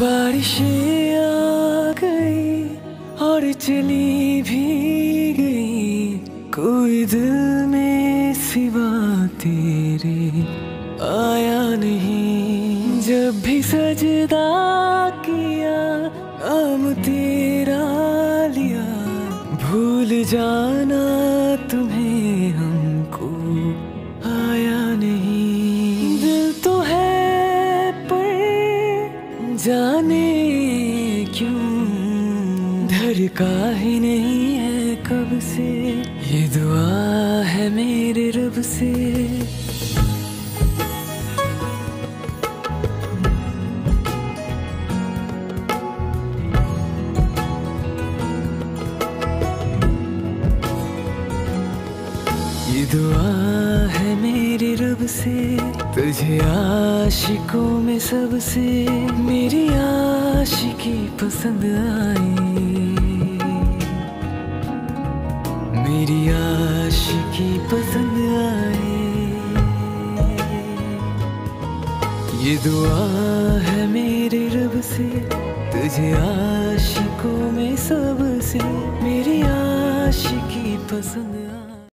बारिशें आ गई और चली भी गई। कोई दिल में सिवा तेरे आया नहीं। जब भी सजदा किया, नाम तेरा लिया। भूल जाना तुम्हें हमको। जाने क्यों? धड़का ही नहीं है कब से? ये दुआ है मेरे रब से। ये दुआ है मेरे रब से, तुझे आशिकों में सबसे मेरी आशिकी पसंद आई। मेरी आशिकी पसंद आई। ये दुआ है मेरे रब से, तुझे आशिकों में सबसे मेरी आशिकी पसंद आई।